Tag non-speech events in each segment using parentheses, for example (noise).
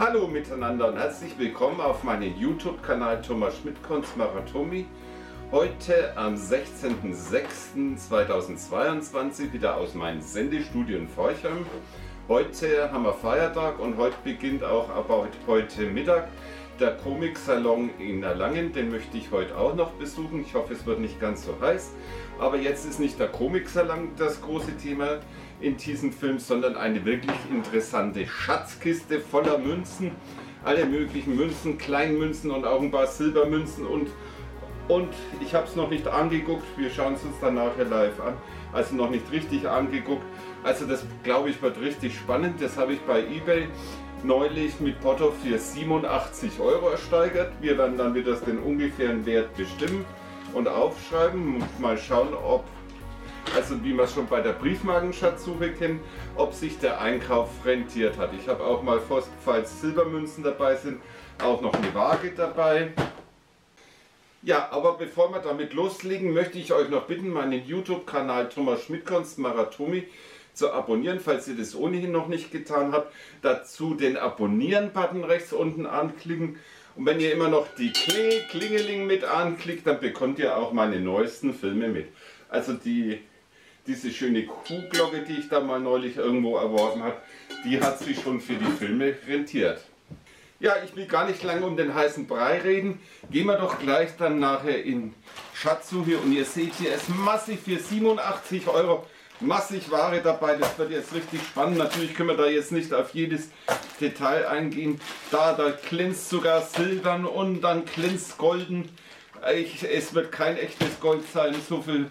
Hallo miteinander und herzlich willkommen auf meinem YouTube-Kanal Thomas Schmidt Kunst Maratomi. Heute am 16.06.2022 wieder aus meinem Sendestudio in Forchheim. Heute haben wir Feiertag und heute beginnt auch aber heute Mittag der Komiksalon in Erlangen. Den möchte ich heute auch noch besuchen. Ich hoffe, es wird nicht ganz so heiß. Aber jetzt ist nicht der Komiksalon das große Thema in diesem Film, sondern eine wirklich interessante Schatzkiste voller Münzen. Alle möglichen Münzen, Kleinmünzen und auch ein paar Silbermünzen und und ich habe es noch nicht angeguckt, wir schauen es uns dann nachher live an, also noch nicht richtig angeguckt. Also das glaube ich wird richtig spannend, das habe ich bei Ebay neulich mit Porto für 87 Euro ersteigert. Wir werden dann wieder den ungefähren Wert bestimmen und aufschreiben. Mal schauen, ob, also wie man schon bei der Briefmarkenschatzsuche kennt, ob sich der Einkauf rentiert hat. Ich habe auch mal, falls Silbermünzen dabei sind, auch noch eine Waage dabei. Ja, aber bevor wir damit loslegen, möchte ich euch noch bitten, meinen YouTube-Kanal Thomas Schmidtkunst Maratomi zu abonnieren, falls ihr das ohnehin noch nicht getan habt. Dazu den Abonnieren-Button rechts unten anklicken. Und wenn ihr immer noch die Kling Klingeling mit anklickt, dann bekommt ihr auch meine neuesten Filme mit. Also die, diese schöne Kuhglocke, die ich da mal neulich irgendwo erworben habe, die hat sich schon für die Filme rentiert. Ja, ich will gar nicht lange um den heißen Brei reden. Gehen wir doch gleich dann nachher in Schatzsuche und ihr seht hier, es massig für 87 Euro massig Ware dabei. Das wird jetzt richtig spannend. Natürlich können wir da jetzt nicht auf jedes Detail eingehen. Da, da glänzt sogar silbern und dann glänzt golden. Ich, es wird kein echtes Gold sein. So viel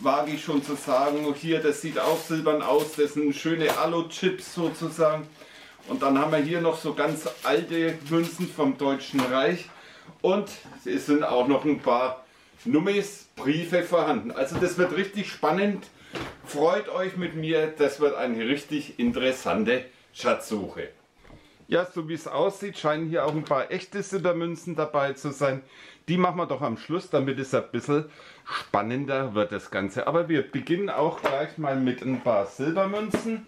wage ich schon zu sagen. Hier, das sieht auch silbern aus. Das sind schöne Alu-Chips sozusagen. Und dann haben wir hier noch so ganz alte Münzen vom Deutschen Reich. Und es sind auch noch ein paar Nummis, Briefe vorhanden. Also das wird richtig spannend. Freut euch mit mir, das wird eine richtig interessante Schatzsuche. Ja, so wie es aussieht, scheinen hier auch ein paar echte Silbermünzen dabei zu sein. Die machen wir doch am Schluss, damit es ein bisschen spannender wird das Ganze. Aber wir beginnen auch gleich mal mit ein paar Silbermünzen.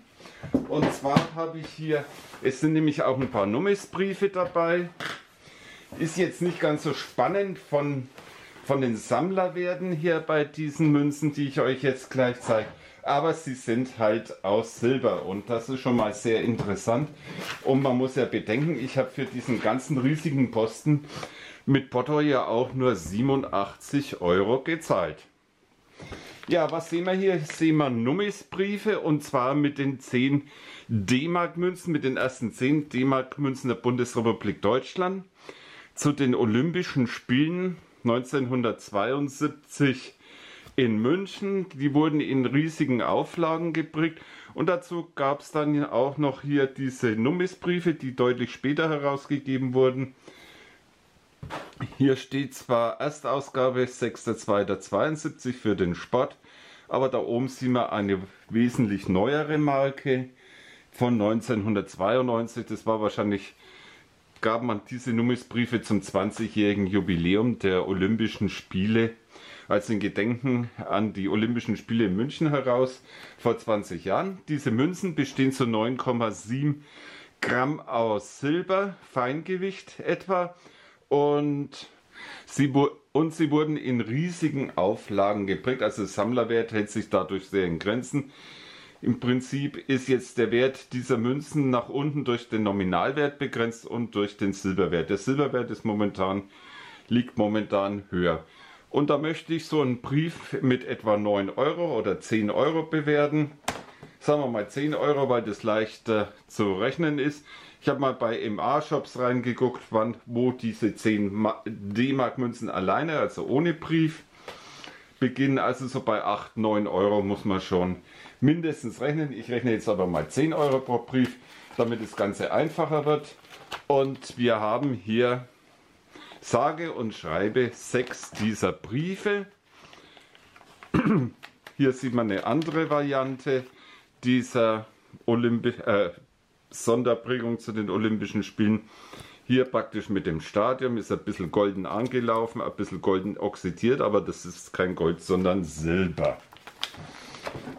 Und zwar habe ich hier, es sind nämlich auch ein paar Nummisbriefe dabei. Ist jetzt nicht ganz so spannend von, von den Sammlerwerten hier bei diesen Münzen, die ich euch jetzt gleich zeige aber sie sind halt aus Silber und das ist schon mal sehr interessant. Und man muss ja bedenken, ich habe für diesen ganzen riesigen Posten mit Porto ja auch nur 87 Euro gezahlt. Ja, was sehen wir hier? Sehen wir Nummisbriefe und zwar mit den 10 D-Mark-Münzen, mit den ersten 10 D-Mark-Münzen der Bundesrepublik Deutschland zu den Olympischen Spielen 1972 in München. Die wurden in riesigen Auflagen geprägt und dazu gab es dann auch noch hier diese Nummisbriefe, die deutlich später herausgegeben wurden. Hier steht zwar Erstausgabe 6.2.72 für den Sport, aber da oben sehen wir eine wesentlich neuere Marke von 1992. Das war wahrscheinlich, gab man diese Nummisbriefe zum 20-jährigen Jubiläum der Olympischen Spiele als ein Gedenken an die Olympischen Spiele in München heraus vor 20 Jahren. Diese Münzen bestehen zu 9,7 Gramm aus Silber, Feingewicht etwa und sie, und sie wurden in riesigen Auflagen geprägt. Also der Sammlerwert hält sich dadurch sehr in Grenzen. Im Prinzip ist jetzt der Wert dieser Münzen nach unten durch den Nominalwert begrenzt und durch den Silberwert. Der Silberwert ist momentan, liegt momentan höher. Und da möchte ich so einen Brief mit etwa 9 Euro oder 10 Euro bewerten. Sagen wir mal 10 Euro, weil das leicht äh, zu rechnen ist. Ich habe mal bei MA-Shops reingeguckt, wann, wo diese 10 D-Mark-Münzen alleine, also ohne Brief, beginnen. Also so bei 8, 9 Euro muss man schon mindestens rechnen. Ich rechne jetzt aber mal 10 Euro pro Brief, damit das Ganze einfacher wird. Und wir haben hier sage und schreibe sechs dieser Briefe. (clears throat) Hier sieht man eine andere Variante dieser Olympi äh, Sonderprägung zu den Olympischen Spielen. Hier praktisch mit dem Stadium ist ein bisschen golden angelaufen, ein bisschen golden oxidiert, aber das ist kein Gold, sondern Silber.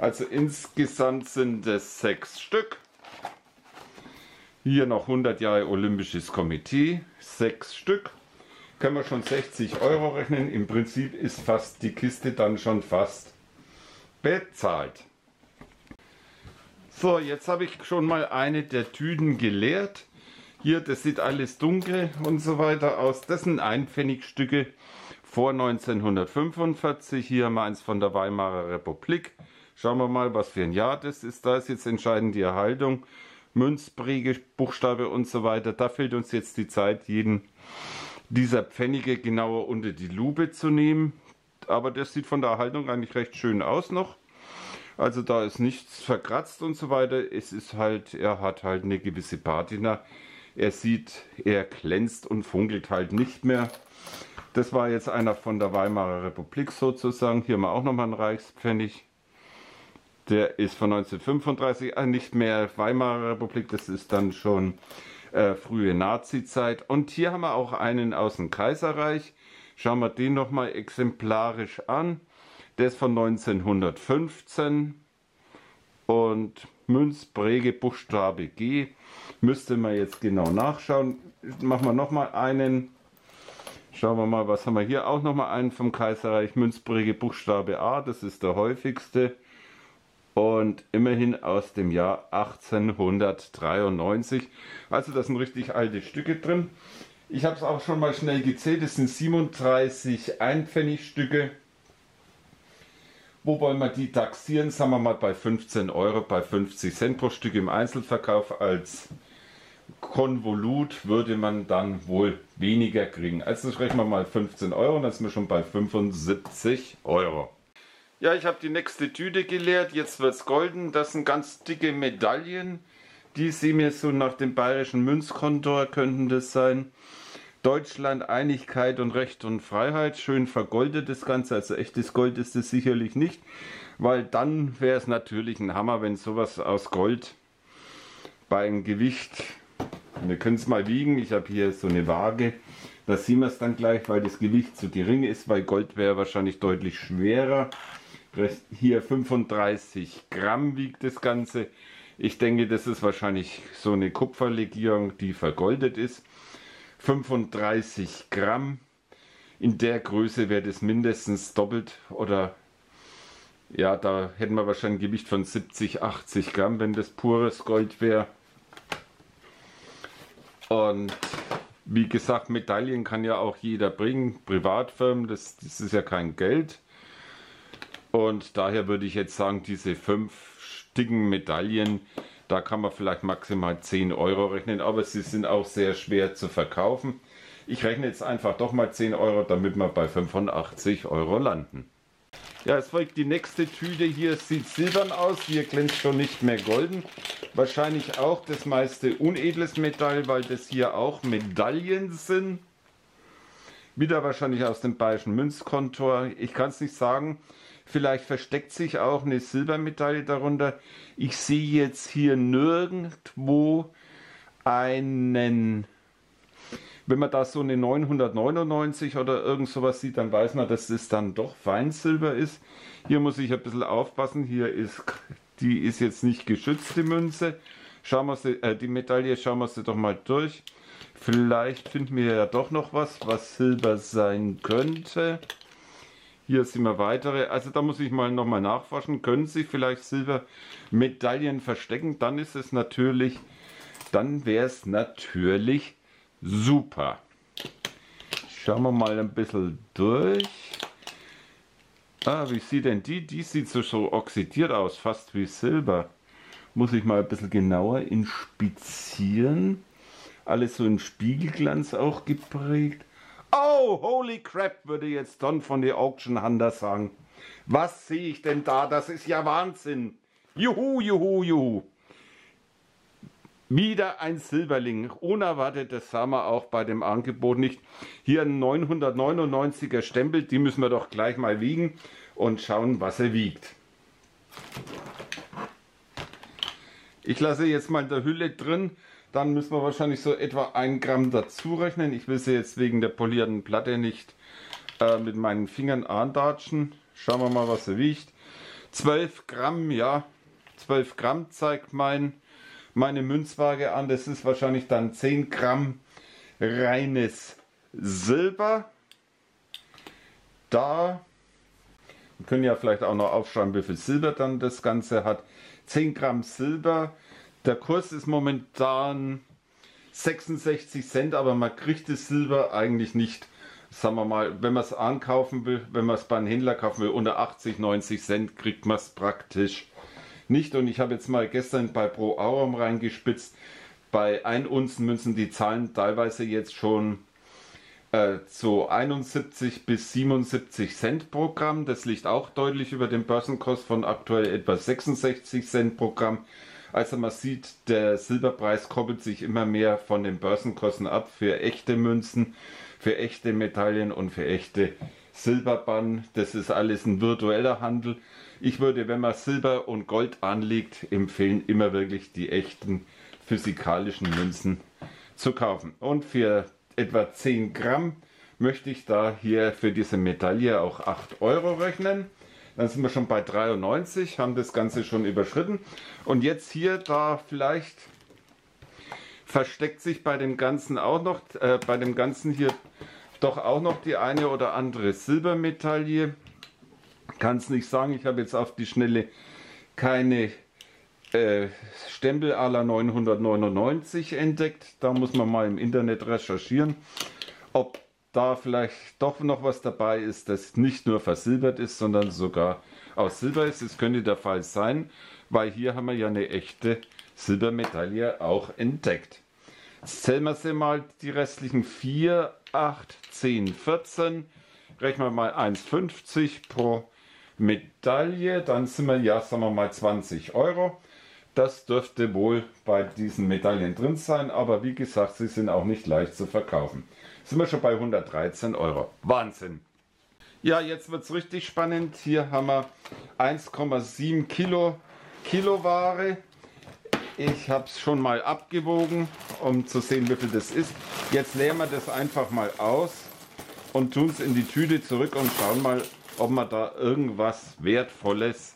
Also insgesamt sind es sechs Stück. Hier noch 100 Jahre Olympisches Komitee, sechs Stück. Können wir schon 60 Euro rechnen. Im Prinzip ist fast die Kiste dann schon fast bezahlt. So, jetzt habe ich schon mal eine der Tüten geleert. Hier, das sieht alles dunkel und so weiter aus. Das sind Einpfennigstücke vor 1945. Hier haben wir eins von der Weimarer Republik. Schauen wir mal, was für ein Jahr das ist. Da ist jetzt entscheidend die Erhaltung. Münzpräge, Buchstabe und so weiter. Da fehlt uns jetzt die Zeit, jeden dieser Pfennige genauer unter die Lupe zu nehmen. Aber das sieht von der Erhaltung eigentlich recht schön aus noch. Also da ist nichts verkratzt und so weiter. Es ist halt, er hat halt eine gewisse Patina. Er sieht, er glänzt und funkelt halt nicht mehr. Das war jetzt einer von der Weimarer Republik sozusagen. Hier haben wir auch nochmal einen Reichspfennig. Der ist von 1935, äh, nicht mehr Weimarer Republik, das ist dann schon äh, frühe Nazi-Zeit. Und hier haben wir auch einen aus dem Kaiserreich. Schauen wir den nochmal exemplarisch an. Der ist von 1915 und Münzpräge Buchstabe G. Müsste man jetzt genau nachschauen. Machen wir nochmal einen. Schauen wir mal, was haben wir hier? Auch nochmal einen vom Kaiserreich. Münzpräge Buchstabe A, das ist der häufigste. Und immerhin aus dem Jahr 1893. Also das sind richtig alte Stücke drin. Ich habe es auch schon mal schnell gezählt. Es sind 37 Einpfennigstücke. Wo wollen wir die taxieren? Sagen wir mal bei 15 Euro, bei 50 Cent pro Stück im Einzelverkauf. Als Konvolut würde man dann wohl weniger kriegen. Also rechnen wir mal 15 Euro, dann sind wir schon bei 75 Euro. Ja, ich habe die nächste Tüte geleert. Jetzt wird es golden. Das sind ganz dicke Medaillen. Die sehen mir so nach dem bayerischen Münzkontor könnten das sein. Deutschland, Einigkeit und Recht und Freiheit. Schön vergoldet das Ganze, also echtes Gold ist es sicherlich nicht, weil dann wäre es natürlich ein Hammer, wenn sowas aus Gold beim Gewicht, wir können es mal wiegen, ich habe hier so eine Waage, da sehen wir es dann gleich, weil das Gewicht zu gering ist, weil Gold wäre wahrscheinlich deutlich schwerer. Hier 35 Gramm wiegt das Ganze. Ich denke, das ist wahrscheinlich so eine Kupferlegierung, die vergoldet ist. 35 Gramm. In der Größe wäre das mindestens doppelt oder ja, da hätten wir wahrscheinlich ein Gewicht von 70, 80 Gramm, wenn das pures Gold wäre. Und wie gesagt, Medaillen kann ja auch jeder bringen, Privatfirmen, das, das ist ja kein Geld. Und daher würde ich jetzt sagen, diese fünf dicken Medaillen, da kann man vielleicht maximal 10 Euro rechnen, aber sie sind auch sehr schwer zu verkaufen. Ich rechne jetzt einfach doch mal 10 Euro, damit wir bei 85 Euro landen. Ja, es folgt die nächste Tüte. Hier sieht silbern aus, hier glänzt schon nicht mehr golden. Wahrscheinlich auch das meiste unedles Metall, weil das hier auch Medaillen sind. Wieder wahrscheinlich aus dem bayerischen Münzkontor. Ich kann es nicht sagen. Vielleicht versteckt sich auch eine Silbermedaille darunter. Ich sehe jetzt hier nirgendwo einen, wenn man da so eine 999 oder irgend sowas sieht, dann weiß man, dass es dann doch Feinsilber ist. Hier muss ich ein bisschen aufpassen. Hier ist, die ist jetzt nicht geschützt, die Münze. Schauen wir sie, äh, die Medaille, schauen wir sie doch mal durch. Vielleicht finden wir ja doch noch was, was Silber sein könnte. Hier sind wir weitere. Also da muss ich mal nochmal nachforschen. Können sich vielleicht Silbermedaillen verstecken? Dann ist es natürlich, dann wäre es natürlich super. Schauen wir mal ein bisschen durch. Ah, wie sieht denn die? Die sieht so, so oxidiert aus, fast wie Silber. Muss ich mal ein bisschen genauer inspizieren. Alles so in Spiegelglanz auch geprägt. Oh, holy crap, würde jetzt Don von der Auction Hunter sagen. Was sehe ich denn da? Das ist ja Wahnsinn. Juhu, juhu, juhu. Wieder ein Silberling. Unerwartet, das sah man auch bei dem Angebot nicht. Hier ein 999er Stempel, die müssen wir doch gleich mal wiegen und schauen, was er wiegt. Ich lasse jetzt mal in der Hülle drin dann müssen wir wahrscheinlich so etwa ein Gramm dazu rechnen. Ich will sie jetzt wegen der polierten Platte nicht äh, mit meinen Fingern andatschen. Schauen wir mal, was sie wiegt. 12 Gramm, ja. 12 Gramm zeigt mein, meine Münzwaage an. Das ist wahrscheinlich dann 10 Gramm reines Silber. Da wir können ja vielleicht auch noch aufschreiben, wie viel Silber dann das Ganze hat. 10 Gramm Silber. Der Kurs ist momentan 66 Cent, aber man kriegt das Silber eigentlich nicht, sagen wir mal, wenn man es ankaufen will, wenn man es bei einem Händler kaufen will, unter 80, 90 Cent kriegt man es praktisch nicht. Und ich habe jetzt mal gestern bei Pro Aurum reingespitzt. Bei 1 Unzen Münzen die Zahlen teilweise jetzt schon äh, zu 71 bis 77 Cent pro Gramm. Das liegt auch deutlich über dem Börsenkost von aktuell etwa 66 Cent pro Gramm. Also man sieht, der Silberpreis koppelt sich immer mehr von den Börsenkosten ab für echte Münzen, für echte Medaillen und für echte Silberbann. Das ist alles ein virtueller Handel. Ich würde, wenn man Silber und Gold anlegt, empfehlen, immer wirklich die echten physikalischen Münzen zu kaufen. Und für etwa 10 Gramm möchte ich da hier für diese Medaille auch 8 Euro rechnen. Dann sind wir schon bei 93, haben das Ganze schon überschritten. Und jetzt hier, da vielleicht versteckt sich bei dem Ganzen auch noch, äh, bei dem Ganzen hier doch auch noch die eine oder andere Silbermedaille. Kann es nicht sagen, ich habe jetzt auf die Schnelle keine äh, Stempel à la 999 entdeckt. Da muss man mal im Internet recherchieren, ob da vielleicht doch noch was dabei ist, das nicht nur versilbert ist, sondern sogar aus Silber ist. Das könnte der Fall sein, weil hier haben wir ja eine echte Silbermedaille auch entdeckt. Zählen wir sie mal die restlichen 4, 8, 10, 14. Rechnen wir mal 1,50 pro Medaille. Dann sind wir ja, sagen wir mal 20 Euro. Das dürfte wohl bei diesen Medaillen drin sein, aber wie gesagt, sie sind auch nicht leicht zu verkaufen. Sind wir schon bei 113 Euro. Wahnsinn! Ja, jetzt wird es richtig spannend. Hier haben wir 1,7 Kilo Kiloware. Ich habe es schon mal abgewogen, um zu sehen, wie viel das ist. Jetzt leeren wir das einfach mal aus und tun es in die Tüte zurück und schauen mal, ob wir da irgendwas Wertvolles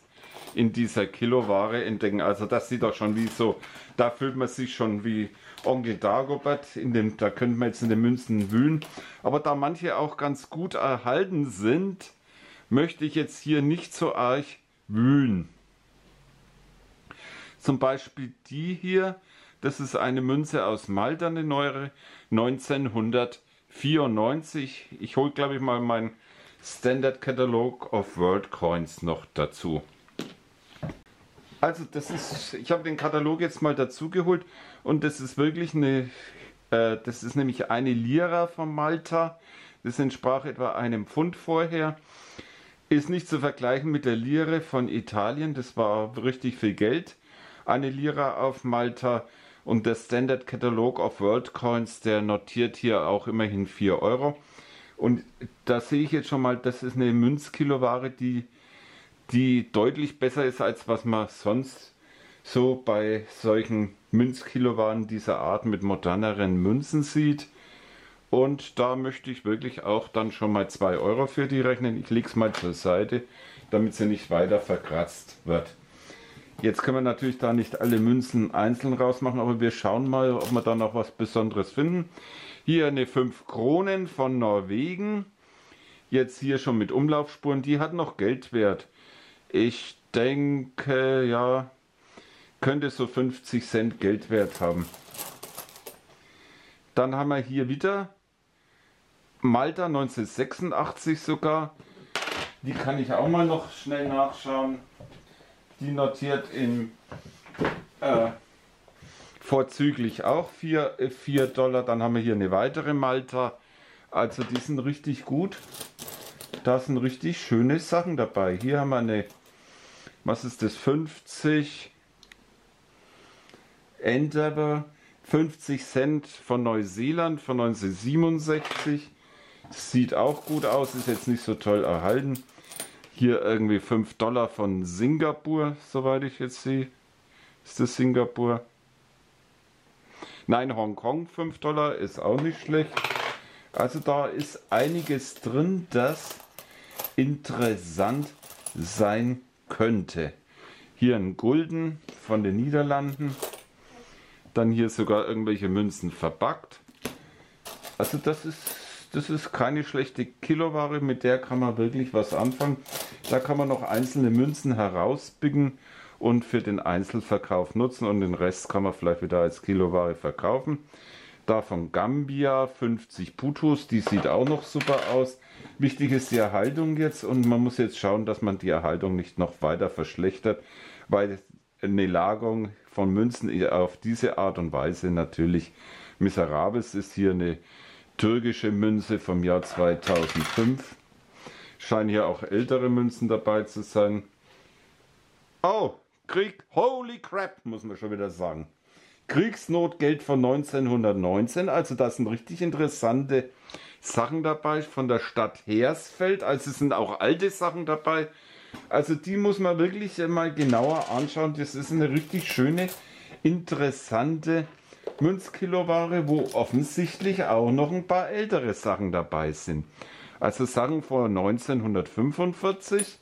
in dieser Kiloware entdecken. Also das sieht doch schon wie so, da fühlt man sich schon wie Onkel Dagobert, in dem, da könnte man jetzt in den Münzen wühlen. Aber da manche auch ganz gut erhalten sind, möchte ich jetzt hier nicht so arg wühlen. Zum Beispiel die hier, das ist eine Münze aus Malta, eine neuere, 1994. Ich hole, glaube ich, mal meinen Standard Catalog of World Coins noch dazu. Also das ist, ich habe den Katalog jetzt mal dazu geholt und das ist wirklich eine, äh, das ist nämlich eine Lira von Malta. Das entsprach etwa einem Pfund vorher. Ist nicht zu vergleichen mit der Lire von Italien, das war richtig viel Geld. Eine Lira auf Malta und der Standard Catalog of World Coins, der notiert hier auch immerhin 4 Euro. Und da sehe ich jetzt schon mal, das ist eine Münzkiloware, die die deutlich besser ist, als was man sonst so bei solchen Münzkilowaren dieser Art mit moderneren Münzen sieht. Und da möchte ich wirklich auch dann schon mal 2 Euro für die rechnen. Ich lege es mal zur Seite, damit sie nicht weiter verkratzt wird. Jetzt können wir natürlich da nicht alle Münzen einzeln rausmachen, aber wir schauen mal, ob wir da noch was Besonderes finden. Hier eine 5 Kronen von Norwegen. Jetzt hier schon mit Umlaufspuren, die hat noch Geldwert. Ich denke, ja, könnte so 50 Cent Geldwert haben. Dann haben wir hier wieder Malta 1986 sogar. Die kann ich auch mal noch schnell nachschauen. Die notiert in äh, vorzüglich auch 4, 4 äh, Dollar. Dann haben wir hier eine weitere Malta. Also die sind richtig gut. Da sind richtig schöne Sachen dabei. Hier haben wir eine was ist das, 50 Endeavour, 50 Cent von Neuseeland von 1967. Sieht auch gut aus, ist jetzt nicht so toll erhalten. Hier irgendwie 5 Dollar von Singapur, soweit ich jetzt sehe. Ist das Singapur? Nein, Hongkong 5 Dollar ist auch nicht schlecht. Also da ist einiges drin, das interessant sein könnte. Hier ein Gulden von den Niederlanden. Dann hier sogar irgendwelche Münzen verpackt. Also das ist, das ist keine schlechte Kiloware, mit der kann man wirklich was anfangen. Da kann man noch einzelne Münzen herauspicken und für den Einzelverkauf nutzen und den Rest kann man vielleicht wieder als Kiloware verkaufen. Da von Gambia 50 Putus, die sieht auch noch super aus. Wichtig ist die Erhaltung jetzt und man muss jetzt schauen, dass man die Erhaltung nicht noch weiter verschlechtert, weil eine Lagerung von Münzen auf diese Art und Weise natürlich miserabel ist. Ist hier eine türkische Münze vom Jahr 2005. Scheinen hier auch ältere Münzen dabei zu sein. Oh, Krieg, holy crap, muss man schon wieder sagen. Kriegsnotgeld von 1919, also da sind richtig interessante Sachen dabei von der Stadt Hersfeld, also es sind auch alte Sachen dabei. Also die muss man wirklich mal genauer anschauen. Das ist eine richtig schöne, interessante Münzkiloware, wo offensichtlich auch noch ein paar ältere Sachen dabei sind. Also Sachen vor 1945.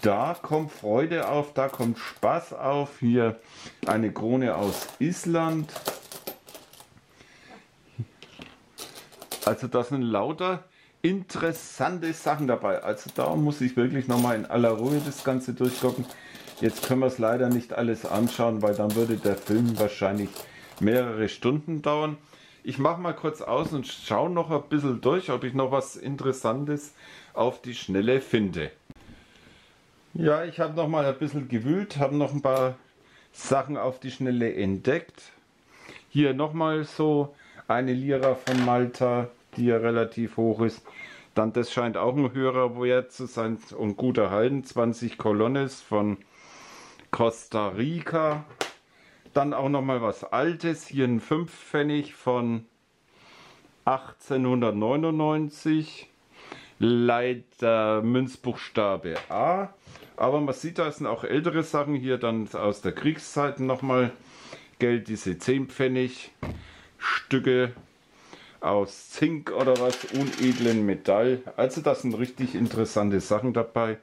Da kommt Freude auf, da kommt Spaß auf. Hier eine Krone aus Island. Also das sind lauter interessante Sachen dabei. Also da muss ich wirklich nochmal in aller Ruhe das Ganze durchgucken. Jetzt können wir es leider nicht alles anschauen, weil dann würde der Film wahrscheinlich mehrere Stunden dauern. Ich mache mal kurz aus und schaue noch ein bisschen durch, ob ich noch was Interessantes auf die Schnelle finde. Ja, ich habe noch mal ein bisschen gewühlt, habe noch ein paar Sachen auf die Schnelle entdeckt. Hier nochmal so eine Lira von Malta, die ja relativ hoch ist. Dann, das scheint auch ein höherer Wert zu sein und gut erhalten. 20 Colonnes von Costa Rica. Dann auch noch mal was Altes. Hier ein 5 Pfennig von 1899. Leider Münzbuchstabe A. Aber man sieht, da sind auch ältere Sachen hier dann aus der Kriegszeit nochmal Geld, diese 10 Pfennig Stücke aus Zink oder was, unedlen Metall. Also das sind richtig interessante Sachen dabei.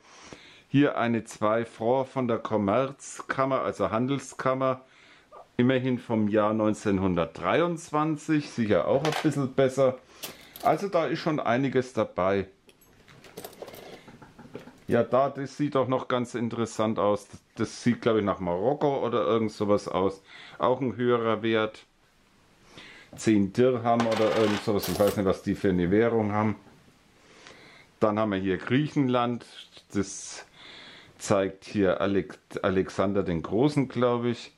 Hier eine 2 Franc von der Kommerzkammer, also Handelskammer Immerhin vom Jahr 1923, sicher auch ein bisschen besser. Also da ist schon einiges dabei. Ja, da, das sieht doch noch ganz interessant aus. Das sieht, glaube ich, nach Marokko oder irgend sowas aus. Auch ein höherer Wert. 10 Dirham oder irgend sowas. Ich weiß nicht, was die für eine Währung haben. Dann haben wir hier Griechenland. Das zeigt hier Alexander den Großen, glaube ich.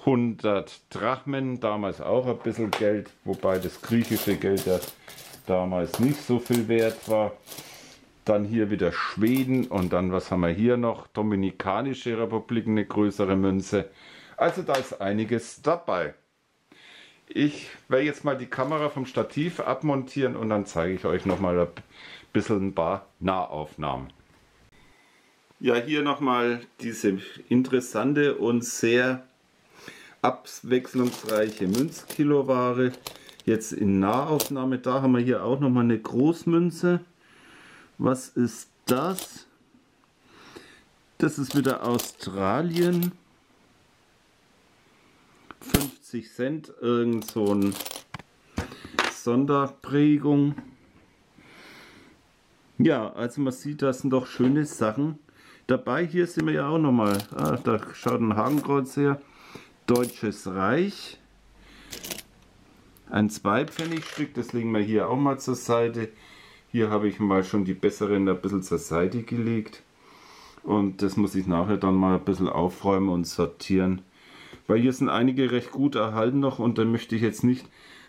100 Drachmen, damals auch ein bisschen Geld, wobei das griechische Geld ja damals nicht so viel wert war. Dann hier wieder Schweden und dann, was haben wir hier noch? Dominikanische Republik, eine größere Münze. Also da ist einiges dabei. Ich werde jetzt mal die Kamera vom Stativ abmontieren und dann zeige ich euch noch mal ein bisschen ein paar Nahaufnahmen. Ja, hier nochmal diese interessante und sehr abwechslungsreiche Münzkiloware. Jetzt in Nahaufnahme, da haben wir hier auch noch mal eine Großmünze. Was ist das? Das ist wieder Australien. 50 Cent, irgend so ein Sonderprägung. Ja, also man sieht, das sind doch schöne Sachen dabei. Hier sind wir ja auch noch mal. Ah, da schaut ein Hakenkreuz her. Deutsches Reich. Ein Zweipfennigstück, das legen wir hier auch mal zur Seite. Hier habe ich mal schon die besseren ein bisschen zur Seite gelegt. Und das muss ich nachher dann mal ein bisschen aufräumen und sortieren. Weil hier sind einige recht gut erhalten noch und dann möchte ich jetzt nicht,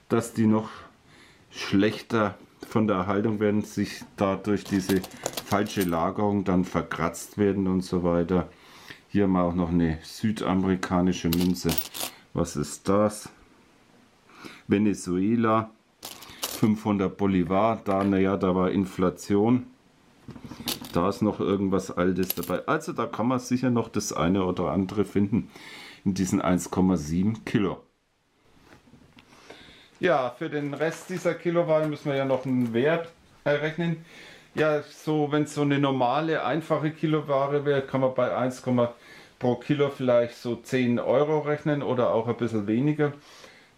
dass die noch schlechter von der Erhaltung werden, sich dadurch diese falsche Lagerung dann verkratzt werden und so weiter. Hier mal auch noch eine südamerikanische Münze. Was ist das? Venezuela. 500 Bolivar. Da, naja, da war Inflation. Da ist noch irgendwas Altes dabei. Also da kann man sicher noch das eine oder andere finden in diesen 1,7 Kilo. Ja, für den Rest dieser Kilowatt müssen wir ja noch einen Wert errechnen. Ja, so wenn es so eine normale, einfache Kiloware wäre, kann man bei 1,7 pro Kilo vielleicht so 10 Euro rechnen oder auch ein bisschen weniger.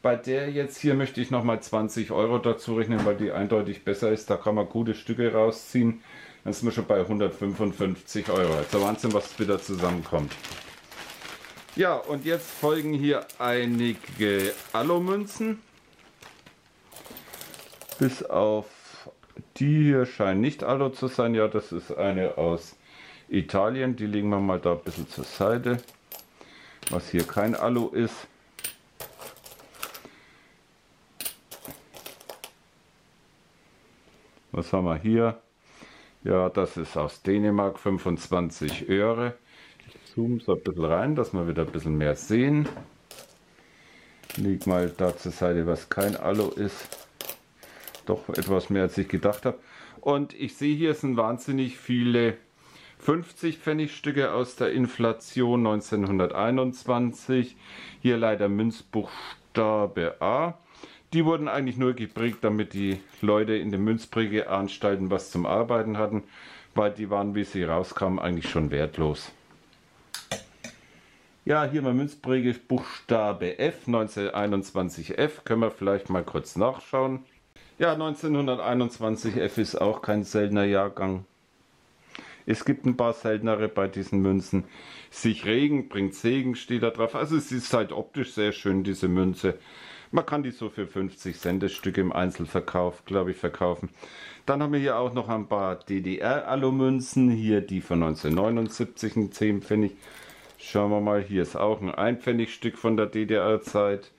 Bei der jetzt hier möchte ich nochmal 20 Euro dazu rechnen, weil die eindeutig besser ist. Da kann man gute Stücke rausziehen. Dann sind wir schon bei 155 Euro. Also Wahnsinn, was wieder zusammenkommt. Ja, und jetzt folgen hier einige Alumünzen. Bis auf die hier scheint nicht Alu zu sein. Ja, das ist eine aus Italien. Die legen wir mal da ein bisschen zur Seite. Was hier kein Alu ist. Was haben wir hier? Ja, das ist aus Dänemark, 25 Öre. Ich zoome so ein bisschen rein, dass wir wieder ein bisschen mehr sehen. Leg mal da zur Seite, was kein Alu ist. Doch etwas mehr als ich gedacht habe. Und ich sehe hier sind wahnsinnig viele 50 Pfennigstücke aus der Inflation 1921. Hier leider Münzbuchstabe A. Die wurden eigentlich nur geprägt, damit die Leute in den Münzprägeanstalten was zum Arbeiten hatten, weil die waren, wie sie rauskamen, eigentlich schon wertlos. Ja, hier mal Münzpräge Buchstabe F, 1921 F, können wir vielleicht mal kurz nachschauen. Ja, 1921 F ist auch kein seltener Jahrgang. Es gibt ein paar seltenere bei diesen Münzen. Sich Regen bringt Segen steht da drauf. Also es ist halt optisch sehr schön, diese Münze. Man kann die so für 50 Cent das Stück im Einzelverkauf, glaube ich, verkaufen. Dann haben wir hier auch noch ein paar DDR-Alumünzen. Hier die von 1979, ein 10 Pfennig. Schauen wir mal, hier ist auch ein 1 Pfennig Stück von der DDR-Zeit.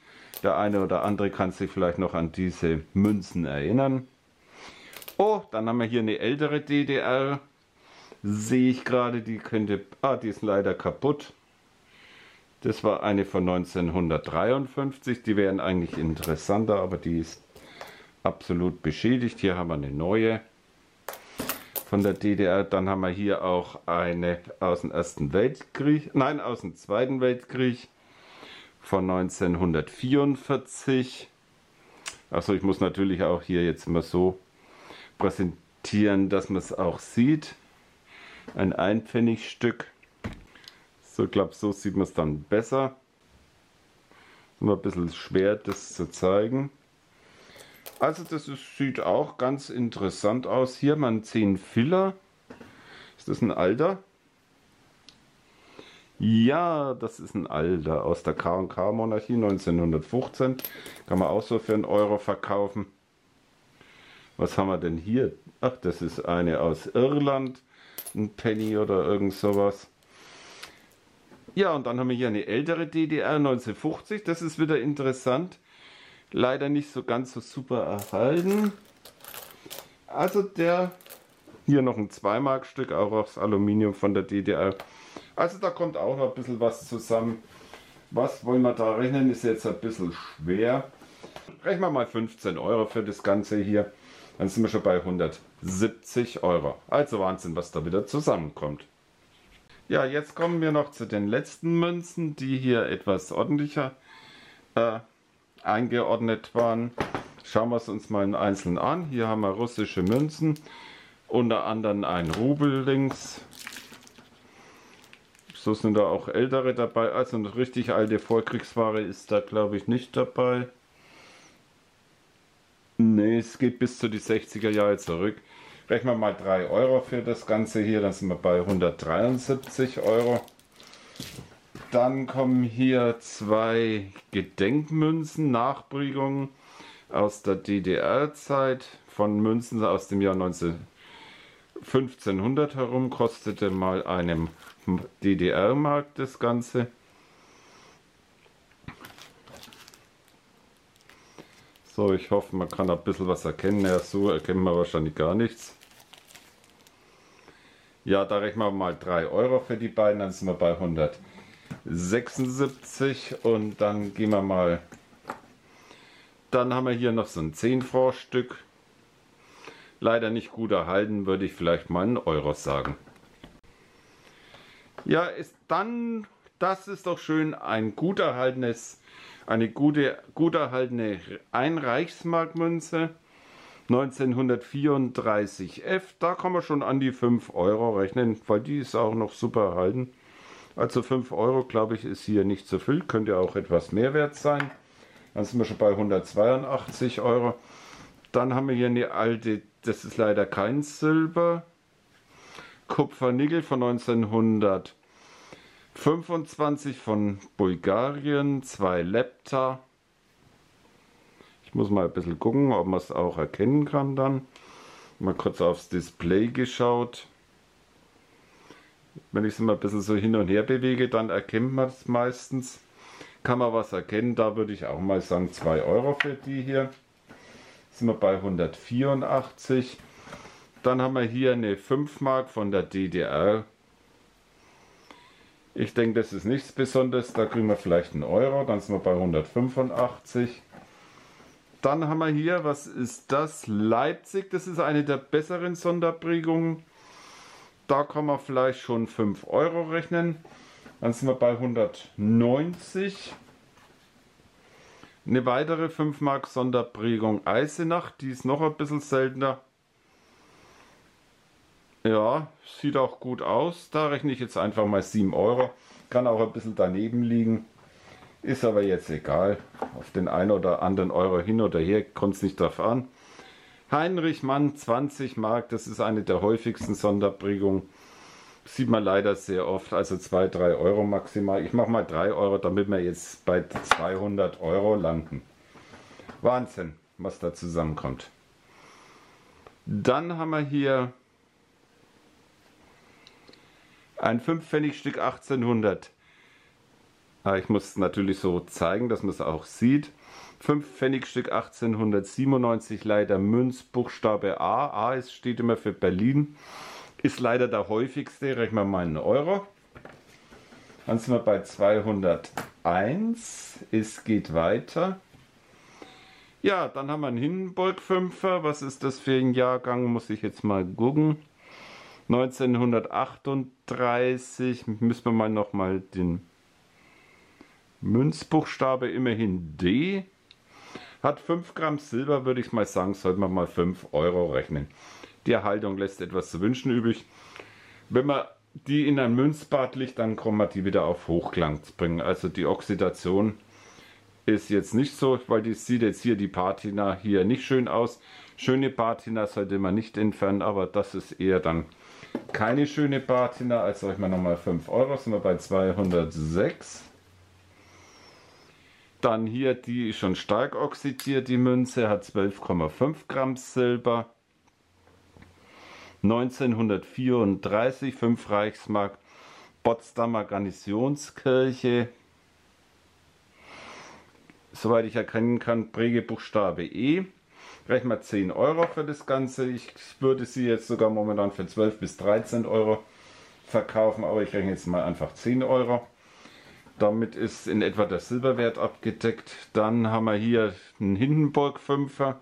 Der eine oder andere kann sich vielleicht noch an diese Münzen erinnern. Oh, dann haben wir hier eine ältere DDR. Sehe ich gerade, die könnte... Ah, die ist leider kaputt. Das war eine von 1953. Die wären eigentlich interessanter, aber die ist absolut beschädigt. Hier haben wir eine neue von der DDR. Dann haben wir hier auch eine aus dem Ersten Weltkrieg, nein, aus dem Zweiten Weltkrieg von 1944. Also ich muss natürlich auch hier jetzt mal so präsentieren, dass man es auch sieht. Ein Einpfennigstück so, glaube so sieht man es dann besser. Immer ein bisschen schwer, das zu zeigen. Also das ist, sieht auch ganz interessant aus. Hier man 10 Filler. Ist das ein alter? Ja, das ist ein alter aus der K&K Monarchie 1915. Kann man auch so für einen Euro verkaufen. Was haben wir denn hier? Ach, das ist eine aus Irland. Ein Penny oder irgend sowas. Ja, und dann haben wir hier eine ältere DDR 1950. Das ist wieder interessant. Leider nicht so ganz so super erhalten. Also der hier noch ein 2 Stück, auch aus Aluminium von der DDR. Also da kommt auch noch ein bisschen was zusammen. Was wollen wir da rechnen, ist jetzt ein bisschen schwer. Rechnen wir mal 15 Euro für das Ganze hier. Dann sind wir schon bei 170 Euro. Also Wahnsinn, was da wieder zusammenkommt. Ja, jetzt kommen wir noch zu den letzten Münzen, die hier etwas ordentlicher äh, eingeordnet waren. Schauen wir es uns mal im Einzelnen an. Hier haben wir russische Münzen, unter anderem ein Rubel links. So sind da auch ältere dabei. Also eine richtig alte Vorkriegsware ist da glaube ich nicht dabei. Ne, es geht bis zu die 60er Jahre zurück. Rechnen wir mal 3 Euro für das Ganze hier, dann sind wir bei 173 Euro. Dann kommen hier zwei Gedenkmünzen, Nachprägungen aus der DDR-Zeit von Münzen aus dem Jahr 19, 1500 herum, kostete mal einem DDR-Markt das Ganze. So, ich hoffe, man kann ein bisschen was erkennen. Ja, so erkennen wir wahrscheinlich gar nichts. Ja, da rechnen wir mal 3 Euro für die beiden, dann sind wir bei 176 und dann gehen wir mal. Dann haben wir hier noch so ein 10 Franc. Leider nicht gut erhalten, würde ich vielleicht mal einen Euro sagen. Ja, ist dann, das ist doch schön, ein gut erhaltenes eine gute, gut erhaltene Einreichsmarkmünze 1934 F. Da kann man schon an die 5 Euro rechnen, weil die ist auch noch super erhalten. Also 5 Euro, glaube ich, ist hier nicht zu viel. Könnte auch etwas mehr wert sein. Dann sind wir schon bei 182 Euro. Dann haben wir hier eine alte, das ist leider kein Silber. Kupfer-Nickel von 1925 von Bulgarien. Zwei Lepta. Ich muss mal ein bisschen gucken, ob man es auch erkennen kann dann. Mal kurz aufs Display geschaut. Wenn ich es mal ein bisschen so hin und her bewege, dann erkennt man es meistens. Kann man was erkennen, da würde ich auch mal sagen 2 Euro für die hier. Sind wir bei 184. Dann haben wir hier eine 5 Mark von der DDR. Ich denke, das ist nichts Besonderes. Da kriegen wir vielleicht einen Euro. Dann sind wir bei 185. Dann haben wir hier, was ist das? Leipzig. Das ist eine der besseren Sonderprägungen. Da kann man vielleicht schon 5 Euro rechnen. Dann sind wir bei 190. Eine weitere 5 Mark Sonderprägung Eisenach, die ist noch ein bisschen seltener. Ja, sieht auch gut aus. Da rechne ich jetzt einfach mal 7 Euro. Kann auch ein bisschen daneben liegen. Ist aber jetzt egal. Auf den einen oder anderen Euro hin oder her kommt es nicht drauf an. Heinrich Mann 20 Mark, das ist eine der häufigsten Sonderprägungen. Sieht man leider sehr oft, also 2, 3 Euro maximal. Ich mache mal 3 Euro, damit wir jetzt bei 200 Euro landen. Wahnsinn, was da zusammenkommt. Dann haben wir hier ein 5 Pfennig Stück 1800. Ah, ich muss natürlich so zeigen, dass man es auch sieht. 5 Pfennigstück 1897, leider Münzbuchstabe A. A ist, steht immer für Berlin. Ist leider der häufigste, rechnen wir mal einen Euro. Dann sind wir bei 201. Es geht weiter. Ja, dann haben wir einen Hindenburg 5er. Was ist das für ein Jahrgang? Muss ich jetzt mal gucken. 1938. Müssen wir mal nochmal den Münzbuchstabe immerhin D. Hat 5 Gramm Silber, würde ich mal sagen, sollte man mal 5 Euro rechnen. Die Erhaltung lässt etwas zu wünschen übrig. Wenn man die in ein Münzbad legt, dann kann man die wieder auf Hochglanz bringen. Also die Oxidation ist jetzt nicht so, weil die sieht jetzt hier die Patina hier nicht schön aus. Schöne Patina sollte man nicht entfernen, aber das ist eher dann keine schöne Patina. Also ich mal nochmal 5 Euro, sind wir bei 206. Dann hier, die schon stark oxidiert, die Münze, hat 12,5 Gramm Silber. 1934, 5 Reichsmark, Potsdamer Garnisonskirche. Soweit ich erkennen kann, Prägebuchstabe E. Rechnen wir 10 Euro für das Ganze. Ich würde sie jetzt sogar momentan für 12 bis 13 Euro verkaufen, aber ich rechne jetzt mal einfach 10 Euro. Damit ist in etwa der Silberwert abgedeckt. Dann haben wir hier einen Hindenburg 5er,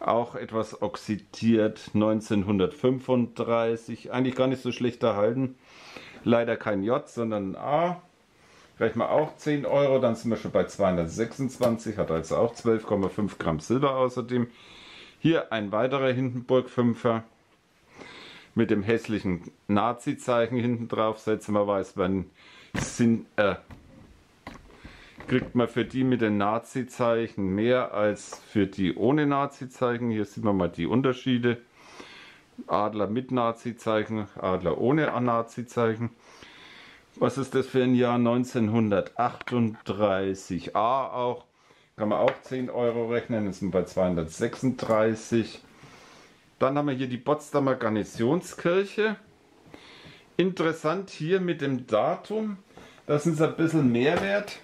auch etwas oxidiert, 1935. Eigentlich gar nicht so schlecht erhalten. Leider kein J, sondern ein A. Rechnen wir auch 10 Euro, dann sind wir schon bei 226, hat also auch 12,5 Gramm Silber außerdem. Hier ein weiterer Hindenburg 5er mit dem hässlichen Nazi-Zeichen hinten drauf. Weiß, wenn sind, äh, kriegt man für die mit den Nazi-Zeichen mehr als für die ohne Nazi-Zeichen. Hier sieht man mal die Unterschiede. Adler mit Nazi-Zeichen, Adler ohne Nazi-Zeichen. Was ist das für ein Jahr? 1938. A auch. Kann man auch 10 Euro rechnen. Das sind bei 236. Dann haben wir hier die Potsdamer Garnisonskirche. Interessant hier mit dem Datum. Das ist ein bisschen Mehrwert.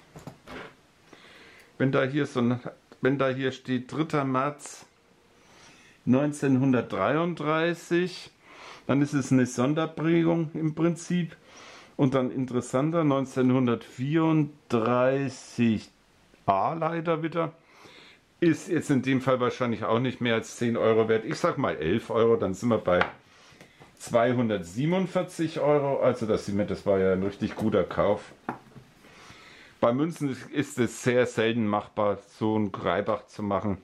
Wenn da hier so ein, wenn da hier steht 3. März 1933, dann ist es eine Sonderprägung im Prinzip. Und dann interessanter 1934 A leider wieder. Ist jetzt in dem Fall wahrscheinlich auch nicht mehr als 10 Euro wert. Ich sag mal 11 Euro, dann sind wir bei 247 Euro. Also das, das war ja ein richtig guter Kauf. Bei Münzen ist es sehr selten machbar, so ein Greibach zu machen.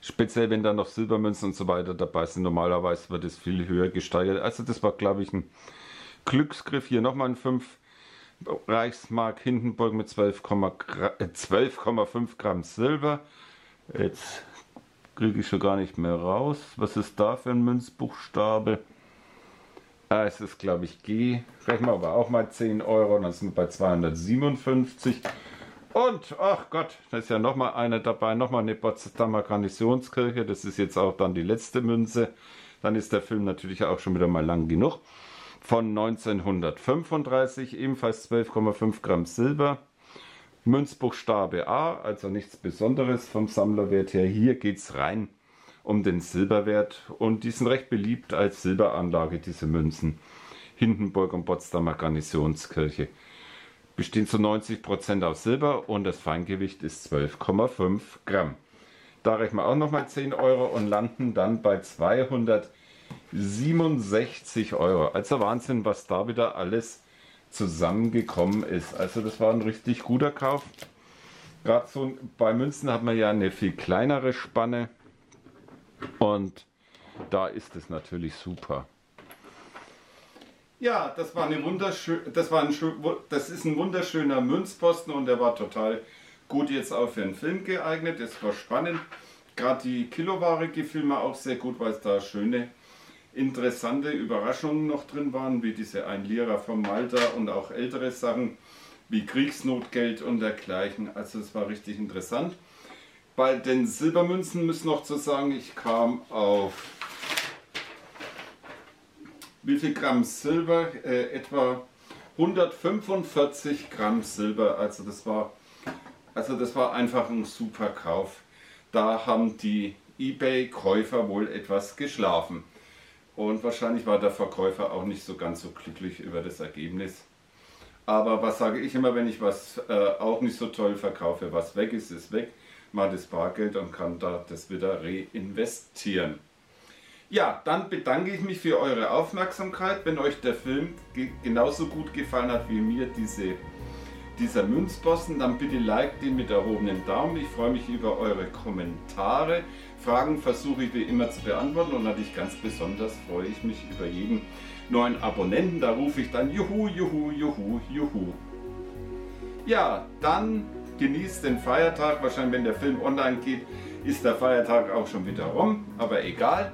Speziell wenn da noch Silbermünzen und so weiter dabei sind. Normalerweise wird es viel höher gesteigert. Also das war glaube ich ein Glücksgriff. Hier nochmal ein 5 Reichsmark Hindenburg mit 12,5 12 Gramm Silber. Jetzt kriege ich schon gar nicht mehr raus. Was ist da für ein Münzbuchstabe? Ah, es ist glaube ich G. Rechnen wir aber auch mal 10 Euro, dann sind wir bei 257. Und, ach Gott, da ist ja nochmal eine dabei, nochmal eine Potsdamer Garnisonskirche. Das ist jetzt auch dann die letzte Münze. Dann ist der Film natürlich auch schon wieder mal lang genug. Von 1935, ebenfalls 12,5 Gramm Silber. Münzbuchstabe A, also nichts Besonderes vom Sammlerwert her. Hier geht es rein um den Silberwert und die sind recht beliebt als Silberanlage, diese Münzen. Hindenburg und Potsdamer Garnisonskirche bestehen zu 90% aus Silber und das Feingewicht ist 12,5 Gramm. Da rechnen wir auch nochmal 10 Euro und landen dann bei 267 Euro. Also Wahnsinn, was da wieder alles zusammengekommen ist. Also das war ein richtig guter Kauf. Gerade so bei Münzen hat man ja eine viel kleinere Spanne und da ist es natürlich super. Ja, das war eine wunderschön, das war ein, das ist ein wunderschöner Münzposten und der war total gut jetzt auch für einen Film geeignet. Es war spannend. Gerade die Kiloware gefiel mir auch sehr gut, weil es da schöne, interessante Überraschungen noch drin waren, wie diese 1 Lira von Malta und auch ältere Sachen wie Kriegsnotgeld und dergleichen. Also es war richtig interessant. Bei den Silbermünzen müssen noch zu sagen, ich kam auf wie viel Gramm Silber? Äh, etwa 145 Gramm Silber. Also das war, also das war einfach ein super Kauf. Da haben die eBay-Käufer wohl etwas geschlafen. Und wahrscheinlich war der Verkäufer auch nicht so ganz so glücklich über das Ergebnis. Aber was sage ich immer, wenn ich was äh, auch nicht so toll verkaufe, was weg ist, ist weg. Mal das Bargeld und kann da das wieder reinvestieren. Ja, dann bedanke ich mich für eure Aufmerksamkeit. Wenn euch der Film ge genauso gut gefallen hat wie mir diese, dieser Münzbossen, dann bitte like den mit erhobenem Daumen. Ich freue mich über eure Kommentare. Fragen versuche ich wie immer zu beantworten und natürlich ganz besonders freue ich mich über jeden neuen Abonnenten. Da rufe ich dann Juhu, Juhu, Juhu, Juhu. Ja, dann genießt den Feiertag. Wahrscheinlich, wenn der Film online geht, ist der Feiertag auch schon wieder rum. Aber egal.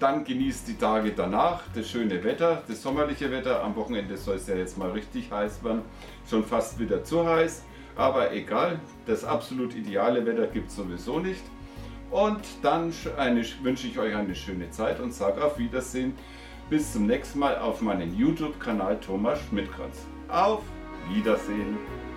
Dann genießt die Tage danach das schöne Wetter, das sommerliche Wetter. Am Wochenende soll es ja jetzt mal richtig heiß werden. Schon fast wieder zu heiß. Aber egal, das absolut ideale Wetter gibt es sowieso nicht. Und dann eine, wünsche ich euch eine schöne Zeit und sage auf Wiedersehen. Bis zum nächsten Mal auf meinem YouTube-Kanal Thomas Schmidtkranz. Auf Wiedersehen!